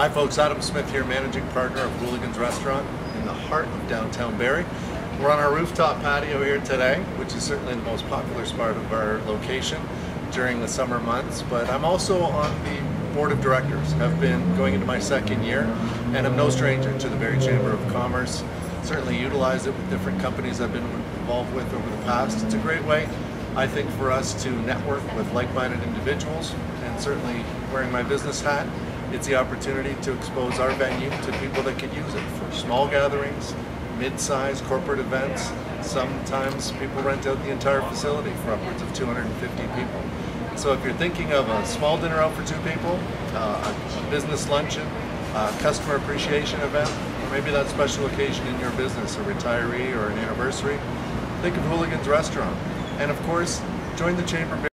Hi folks, Adam Smith here, managing partner of Hooligans Restaurant in the heart of downtown Barrie. We're on our rooftop patio here today, which is certainly the most popular part of our location during the summer months, but I'm also on the board of directors. I've been going into my second year and I'm no stranger to the Barrie Chamber of Commerce. Certainly utilize it with different companies I've been involved with over the past. It's a great way, I think, for us to network with like-minded individuals and certainly wearing my business hat it's the opportunity to expose our venue to people that could use it for small gatherings, mid-sized corporate events. Sometimes people rent out the entire facility for upwards of 250 people. So if you're thinking of a small dinner out for two people, uh, a business luncheon, a customer appreciation event, or maybe that special occasion in your business, a retiree or an anniversary, think of Hooligans Restaurant. And of course, join the Chamber